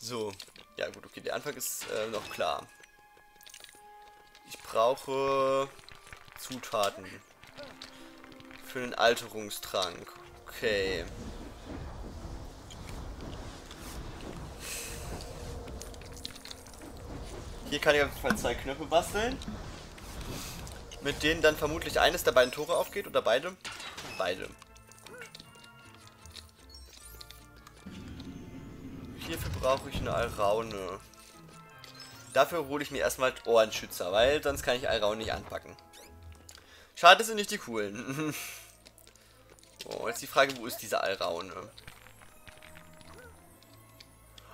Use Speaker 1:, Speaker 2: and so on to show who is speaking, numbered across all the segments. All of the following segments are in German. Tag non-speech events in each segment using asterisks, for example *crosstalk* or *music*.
Speaker 1: So. Ja gut, okay, der Anfang ist äh, noch klar. Ich brauche Zutaten. Für den Alterungstrank. Okay. Hier kann ich auf jeden Fall zwei Knöpfe basteln. Mit denen dann vermutlich eines der beiden Tore aufgeht oder beide. Beide. Brauche ich eine Alraune. Dafür hole ich mir erstmal Ohrenschützer, weil sonst kann ich Alraune nicht anpacken. Schade sind nicht die coolen. *laughs* oh, jetzt die Frage, wo ist diese Alraune?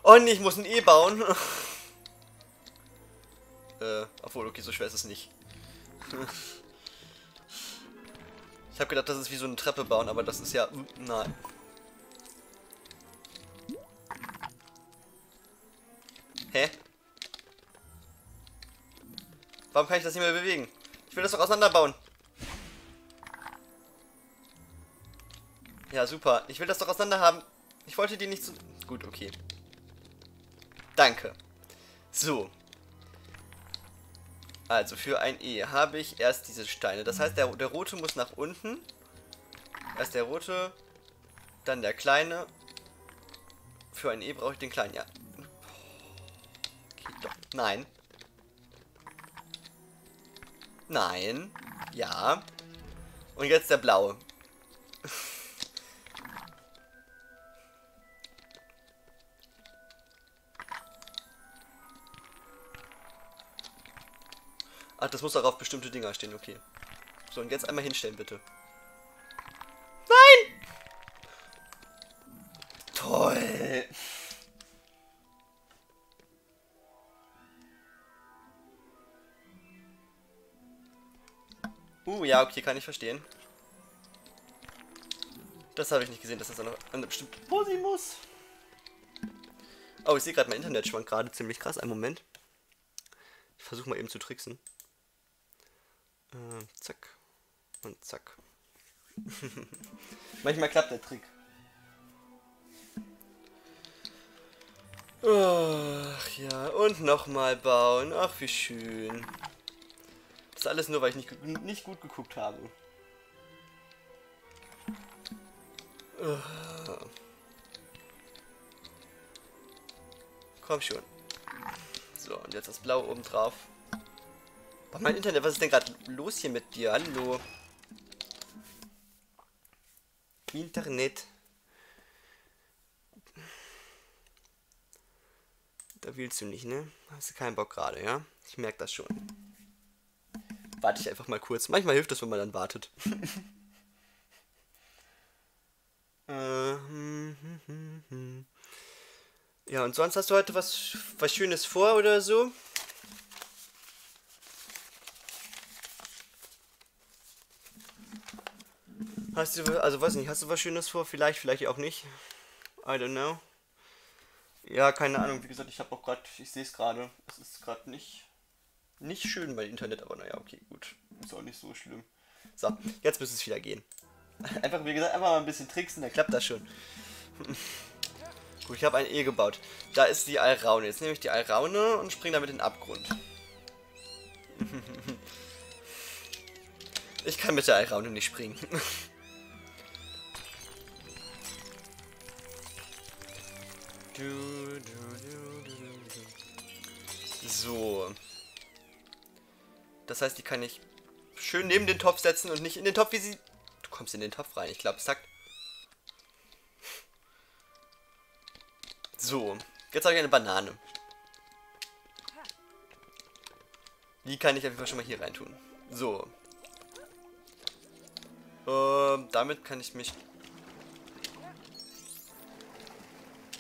Speaker 1: Oh nee, ich muss ein E bauen. *laughs* Äh, obwohl, okay, so schwer ist es nicht. *laughs* ich habe gedacht, das ist wie so eine Treppe bauen, aber das ist ja... Nein. Warum kann ich das nicht mehr bewegen? Ich will das doch auseinanderbauen. Ja, super. Ich will das doch auseinander haben. Ich wollte die nicht zu... Gut, okay. Danke. So. Also für ein E habe ich erst diese Steine. Das heißt, der, der rote muss nach unten. Erst der rote, dann der kleine. Für ein E brauche ich den kleinen, ja. Geht doch. Nein. Nein. Ja. Und jetzt der blaue. Ach, das muss auch auf bestimmte Dinger stehen, okay. So, und jetzt einmal hinstellen, bitte. Ja, okay, kann ich verstehen. Das habe ich nicht gesehen, dass das an einer bestimmten Posi muss. Oh, ich sehe gerade, mein Internet schwankt gerade ziemlich krass. Einen Moment. Ich versuche mal eben zu tricksen. Äh, zack. Und zack. *laughs* Manchmal klappt der Trick. Ach ja, und nochmal bauen. Ach, wie schön. Das ist alles nur, weil ich nicht, nicht gut geguckt habe. Komm schon. So, und jetzt das Blau oben drauf. Oh, mein Internet, was ist denn gerade los hier mit dir? Hallo. Internet. Da willst du nicht, ne? Hast du keinen Bock gerade, ja? Ich merke das schon. Warte ich einfach mal kurz. Manchmal hilft es, wenn man dann wartet. *laughs* Äh, hm, hm, hm, ja, und sonst hast du heute was, was Schönes vor oder so? Hast du, also weiß nicht, hast du was Schönes vor? Vielleicht, vielleicht auch nicht. I don't know. Ja, keine Ahnung. Wie gesagt, ich habe auch gerade, ich sehe es gerade. Es ist gerade nicht, nicht schön bei Internet, aber naja, okay, gut. Ist auch nicht so schlimm. So, jetzt müsste es wieder gehen. *laughs* Einfach, wie gesagt, einfach mal ein bisschen tricksen, dann klappt das schon. Gut, ich habe ein E gebaut. Da ist die Alraune. Jetzt nehme ich die Alraune und springe damit in den Abgrund. *laughs* ich kann mit der Alraune nicht springen. *laughs* So. Das heißt, die kann ich schön neben den Topf setzen und nicht in den Topf, wie sie... Du kommst in den Topf rein. Ich glaube, zack. So. Jetzt habe ich eine Banane. Die kann ich auf jeden Fall schon mal hier rein tun. So. Ähm, damit kann ich mich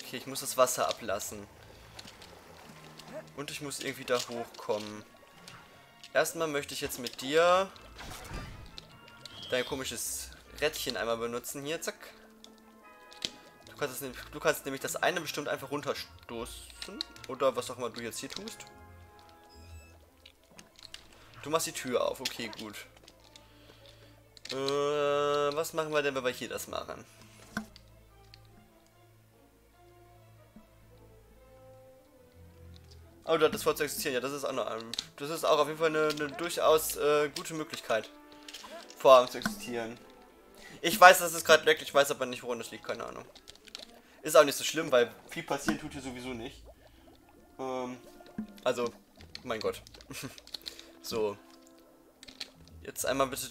Speaker 1: Okay, ich muss das Wasser ablassen. Und ich muss irgendwie da hochkommen. Erstmal möchte ich jetzt mit dir dein komisches Rädchen einmal benutzen. Hier, zack. Du kannst, das, du kannst nämlich das eine bestimmt einfach runterstoßen. Oder was auch immer du jetzt hier tust. Du machst die Tür auf. Okay, gut. Äh, was machen wir denn, wenn wir hier das machen? Oh, das zu existieren. Ja, das ist auch ähm, das ist auch auf jeden Fall eine, eine durchaus äh, gute Möglichkeit, Vorhaben zu existieren. Ich weiß, dass es gerade leckt, ich weiß aber nicht, woran das liegt, keine Ahnung. Ist auch nicht so schlimm, weil viel passieren tut hier sowieso nicht. Ähm, also, mein Gott. *laughs* so. Jetzt einmal bitte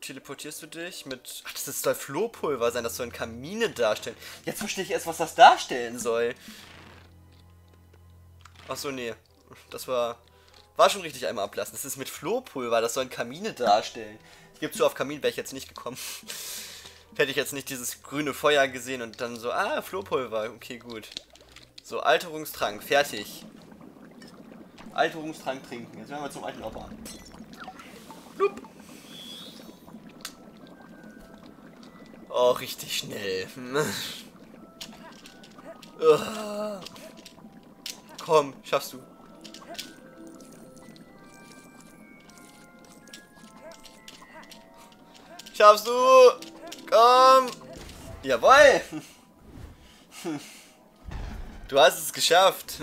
Speaker 1: teleportierst du dich mit... Ach, das soll Flohpulver sein, das soll Kamine darstellen. Jetzt verstehe ich erst, was das darstellen soll. Achso, nee. Das war... War schon richtig einmal ablassen. Das ist mit Flohpulver, das sollen Kamine darstellen. Ich gebe zu, auf Kamin wäre ich jetzt nicht gekommen. *laughs* Hätte ich jetzt nicht dieses grüne Feuer gesehen und dann so, ah, Flohpulver, okay, gut. So, Alterungstrank, fertig. Alterungstrank trinken. Jetzt werden wir zum alten Opa. Blub. Oh, richtig schnell. *laughs* Komm, schaffst du. Schaffst du! Komm! Jawoll! Du hast es geschafft.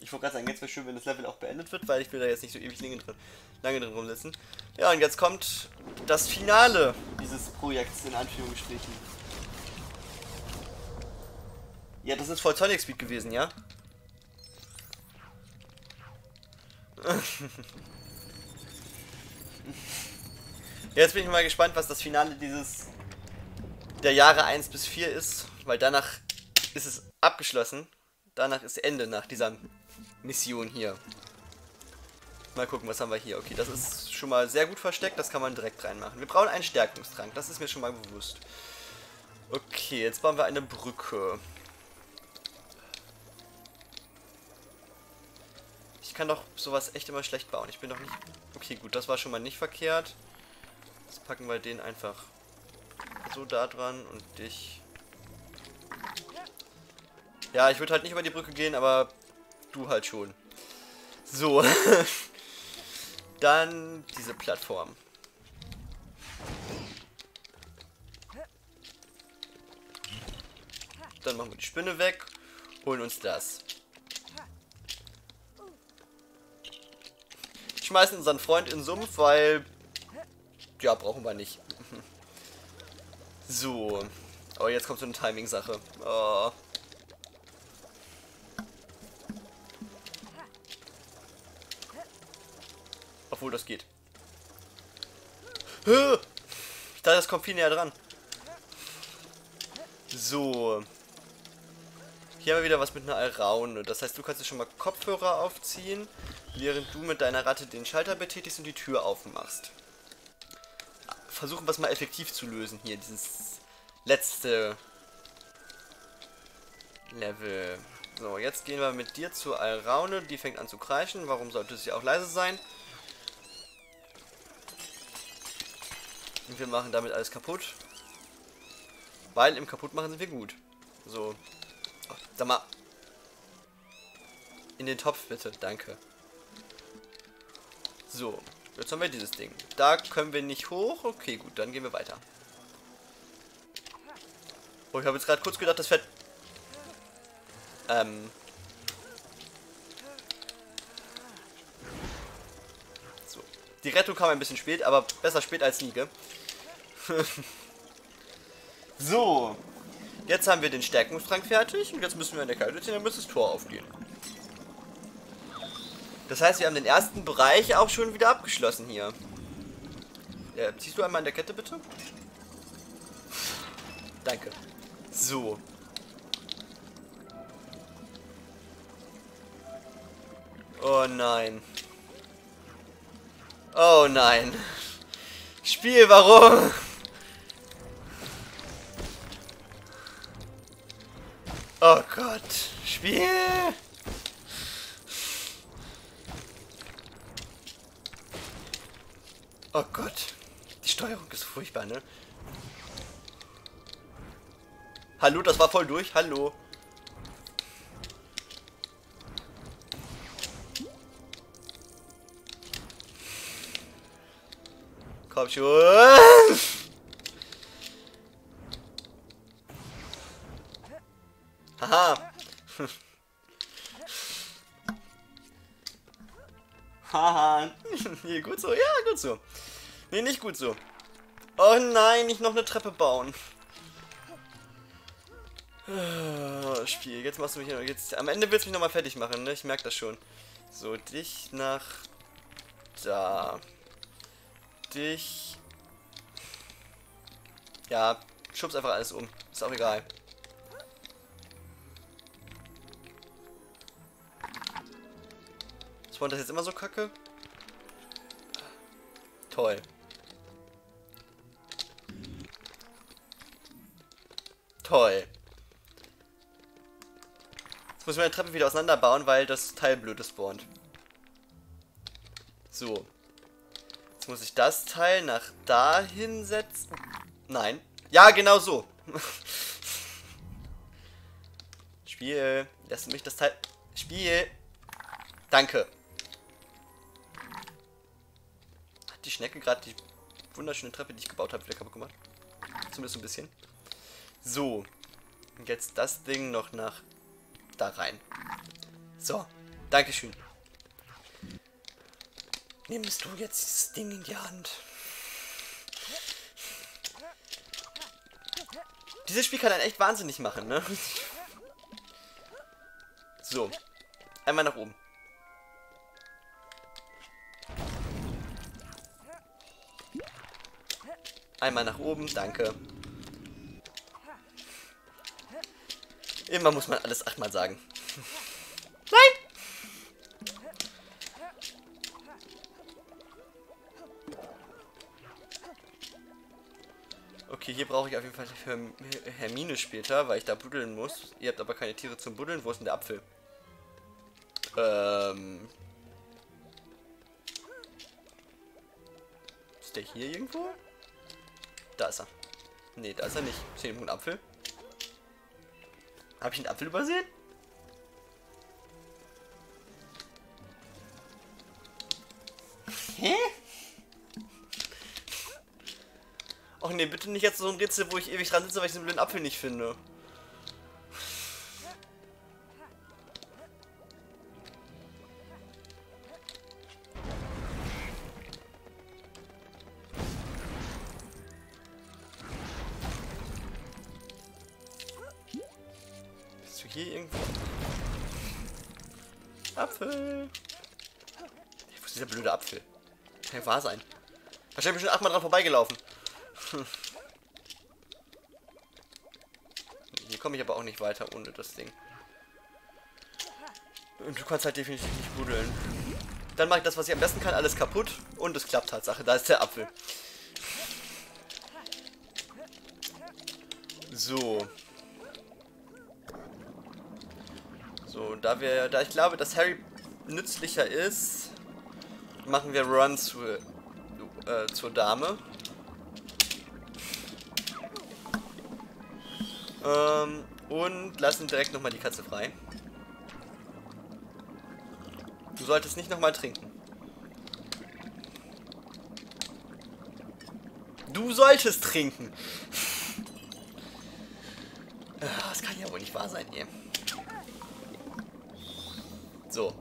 Speaker 1: Ich wollte gerade sagen, jetzt wäre schön, wenn das Level auch beendet wird, weil ich will da jetzt nicht so ewig lange drin, lange drin rumsitzen. Ja, und jetzt kommt das Finale dieses Projekts, in Anführungsstrichen. Ja, das ist voll Sonic Speed gewesen, ja? *laughs* Jetzt bin ich mal gespannt, was das Finale dieses der Jahre 1 bis 4 ist, weil danach ist es abgeschlossen. Danach ist Ende nach dieser Mission hier. Mal gucken, was haben wir hier. Okay, das ist schon mal sehr gut versteckt, das kann man direkt reinmachen. Wir brauchen einen Stärkungstrank, das ist mir schon mal bewusst. Okay, jetzt bauen wir eine Brücke. kann doch sowas echt immer schlecht bauen. Ich bin doch nicht... Okay, gut, das war schon mal nicht verkehrt. Jetzt packen wir den einfach so da dran und dich... Ja, ich würde halt nicht über die Brücke gehen, aber du halt schon. So. *laughs* Dann diese Plattform. Dann machen wir die Spinne weg, holen uns das. schmeißen unseren Freund in den Sumpf, weil... Ja, brauchen wir nicht. *laughs* so. Aber jetzt kommt so eine Timing-Sache. Oh. Obwohl, das geht. Ich dachte, das kommt viel näher dran. So. Hier haben wir wieder was mit einer Alraune. Das heißt, du kannst jetzt schon mal Kopfhörer aufziehen während du mit deiner Ratte den Schalter betätigst und die Tür aufmachst. Versuchen wir es mal effektiv zu lösen hier, dieses letzte Level. So, jetzt gehen wir mit dir zur Alraune. Die fängt an zu kreischen. Warum sollte sie auch leise sein? Und wir machen damit alles kaputt. Weil im Kaputtmachen sind wir gut. So. Oh, sag mal. In den Topf bitte. Danke. So, jetzt haben wir dieses Ding. Da können wir nicht hoch. Okay, gut, dann gehen wir weiter. Oh, ich habe jetzt gerade kurz gedacht, das fährt... Ähm... So. Die Rettung kam ein bisschen spät, aber besser spät als nie, gell? *laughs* so. Jetzt haben wir den Stärkungstrank fertig und jetzt müssen wir in der Karte ziehen, damit das Tor aufgehen. Das heißt, wir haben den ersten Bereich auch schon wieder abgeschlossen hier. Ja, ziehst du einmal an der Kette, bitte? *laughs* Danke. So. Oh nein. Oh nein. Spiel, warum? Oh Gott. Spiel. Oh Gott. Die Steuerung ist furchtbar, ne? Hallo, das war voll durch. Hallo. Komm schon. So. Nee, nicht gut so. Oh nein, nicht noch eine Treppe bauen. Ah, Spiel, jetzt machst du mich jetzt. Am Ende willst du mich nochmal fertig machen, ne? Ich merke das schon. So, dich nach da. Dich. Ja, schubst einfach alles um. Ist auch egal. Spawnt das jetzt immer so kacke? Toll. Toll. Jetzt muss ich meine Treppe wieder auseinanderbauen, weil das Teil blöde spawnt. So. Jetzt muss ich das Teil nach da hinsetzen. Nein. Ja, genau so. *laughs* Spiel. Lass mich das Teil... Spiel. Danke. Die Schnecke gerade die wunderschöne Treppe, die ich gebaut habe, wieder kaputt gemacht? Zumindest ein bisschen. So. Jetzt das Ding noch nach da rein. So. Dankeschön. Nimmst du jetzt das Ding in die Hand? Dieses Spiel kann einen echt wahnsinnig machen, ne? So. Einmal nach oben. Einmal nach oben, danke. Immer muss man alles achtmal sagen. Nein! Okay, hier brauche ich auf jeden Fall Herm Hermine später, weil ich da buddeln muss. Ihr habt aber keine Tiere zum Buddeln. Wo ist denn der Apfel? Ähm... Ist der hier irgendwo? Da ist er. Ne, da ist er nicht. Ist hier irgendwo ein Apfel? Habe ich einen Apfel übersehen? Hä? Och nee, bitte nicht jetzt so ein Rätsel, wo ich ewig dran sitze, weil ich den blöden Apfel nicht finde. Dieser blöde Apfel? Kann ja wahr sein. Wahrscheinlich bin ich schon achtmal dran vorbeigelaufen. Hier komme ich aber auch nicht weiter ohne das Ding. Und du kannst halt definitiv nicht buddeln. Dann mache ich das, was ich am besten kann, alles kaputt. Und es klappt Tatsache. Da ist der Apfel. So. So, da wir, da ich glaube, dass Harry nützlicher ist, machen wir Run zu, äh, zur Dame. Ähm, und lassen direkt nochmal die Katze frei. Du solltest nicht nochmal trinken. Du solltest trinken. *laughs* Das kann ja wohl nicht wahr sein, ey. So.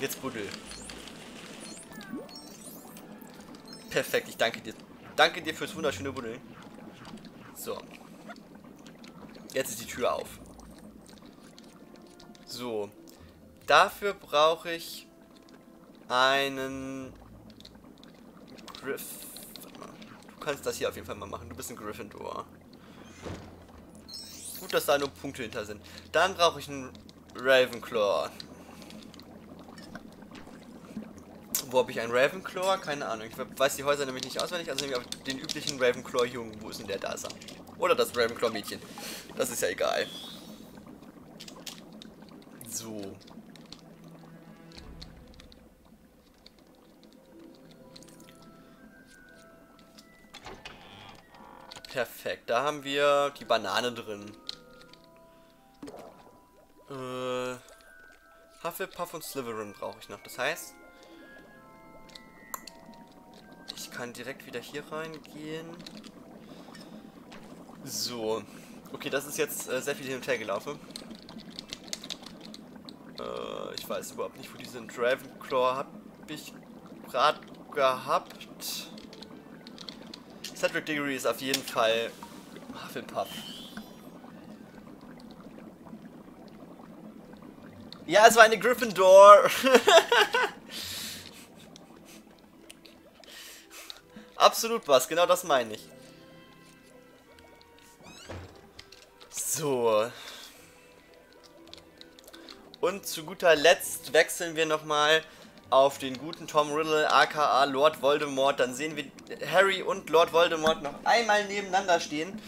Speaker 1: Jetzt buddel. Perfekt, ich danke dir. Danke dir fürs wunderschöne Buddeln. So. Jetzt ist die Tür auf. So. Dafür brauche ich einen Griff. Du kannst das hier auf jeden Fall mal machen. Du bist ein Gryffindor. Gut, dass da nur Punkte hinter sind. Dann brauche ich einen Ravenclaw. Wo habe ich einen Ravenclaw? Keine Ahnung. Ich weiß die Häuser nämlich nicht auswendig, also nehme ich den üblichen Ravenclaw-Jungen. Wo ist denn der? Da er. Oder das Ravenclaw-Mädchen. Das ist ja egal. So. Perfekt. Da haben wir die Banane drin. Äh, Hufflepuff und Slytherin brauche ich noch. Das heißt, ich kann direkt wieder hier reingehen. So. Okay, das ist jetzt äh, sehr viel hin und her gelaufen. Äh, ich weiß überhaupt nicht, wo diesen Dravenclaw habe ich gerade gehabt. Cedric Diggory ist auf jeden Fall Hufflepuff. Ja, es war eine Gryffindor. *laughs* Absolut was, genau das meine ich. So. Und zu guter Letzt wechseln wir nochmal auf den guten Tom Riddle, aka Lord Voldemort. Dann sehen wir Harry und Lord Voldemort noch einmal nebeneinander stehen.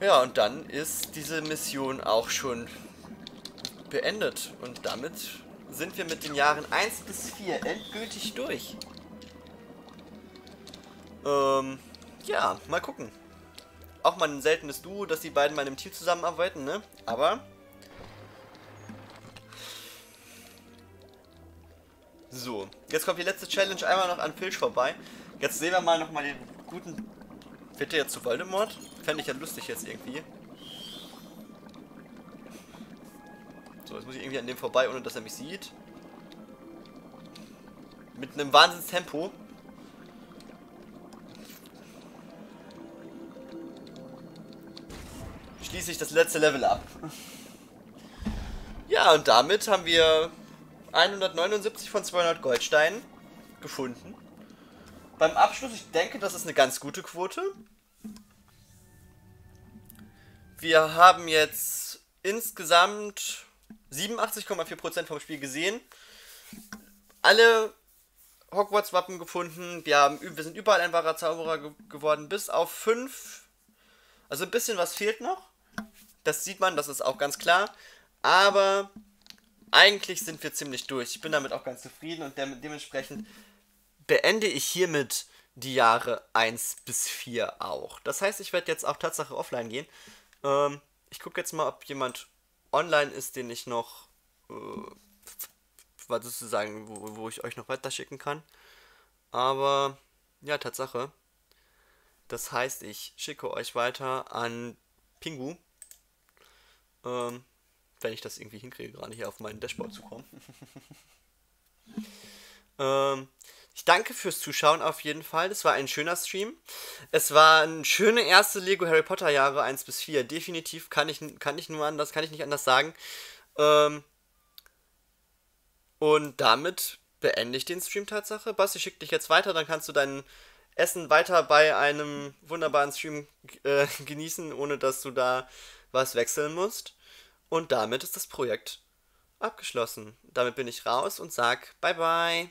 Speaker 1: Ja, und dann ist diese Mission auch schon beendet. Und damit sind wir mit den Jahren 1 bis 4 endgültig durch. Ähm, ja, mal gucken. Auch mal ein seltenes Duo, dass die beiden mal im Team zusammenarbeiten, ne? Aber... So, jetzt kommt die letzte Challenge einmal noch an Filch vorbei. Jetzt sehen wir mal nochmal den guten... Wird der jetzt zu Voldemort? Fände ich ja lustig jetzt irgendwie. So, jetzt muss ich irgendwie an dem vorbei, ohne dass er mich sieht. Mit einem Wahnsinnstempo. Schließe ich das letzte Level ab. Ja, und damit haben wir 179 von 200 Goldsteinen gefunden. Beim Abschluss, ich denke, das ist eine ganz gute Quote. Wir haben jetzt insgesamt 87,4% vom Spiel gesehen. Alle Hogwarts-Wappen gefunden. Wir, haben, wir sind überall ein wahrer Zauberer ge geworden, bis auf 5. Also ein bisschen was fehlt noch. Das sieht man, das ist auch ganz klar. Aber eigentlich sind wir ziemlich durch. Ich bin damit auch ganz zufrieden und dementsprechend beende ich hiermit die Jahre 1 bis 4 auch. Das heißt, ich werde jetzt auch Tatsache offline gehen. Ähm, ich gucke jetzt mal, ob jemand online ist, den ich noch, äh, was sozusagen, wo, wo ich euch noch weiterschicken kann. Aber, ja, Tatsache. Das heißt, ich schicke euch weiter an Pingu. Ähm, wenn ich das irgendwie hinkriege, gerade hier auf meinen Dashboard zu kommen. *laughs* ähm, ich danke fürs Zuschauen auf jeden Fall. Das war ein schöner Stream. Es waren schöne erste Lego Harry Potter Jahre 1 bis 4. Definitiv kann ich, kann ich nur anders, kann ich nicht anders sagen. Ähm und damit beende ich den Stream Tatsache. Basti, schick dich jetzt weiter, dann kannst du dein Essen weiter bei einem wunderbaren Stream äh, *laughs* genießen, ohne dass du da was wechseln musst. Und damit ist das Projekt abgeschlossen. Damit bin ich raus und sag bye bye.